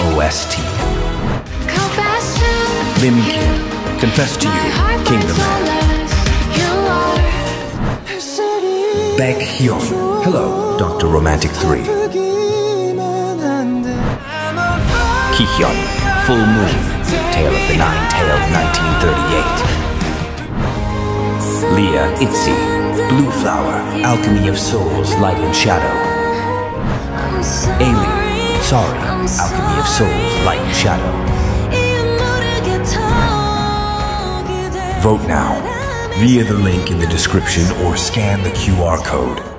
OST. Lim Kim, confess to you, Kingdom Man. Baek Hyun, hello, Dr. Romantic 3. Ki Hyun, Full Moon, Tale of the Nine-Tailed 1938. Lia Itzy, Blue Flower, Alchemy of Souls, Light and Shadow. Ailee, Sorry, Alchemy of Souls, Light and Shadow. Vote now via the link in the description or scan the QR code.